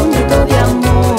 poquito de amor.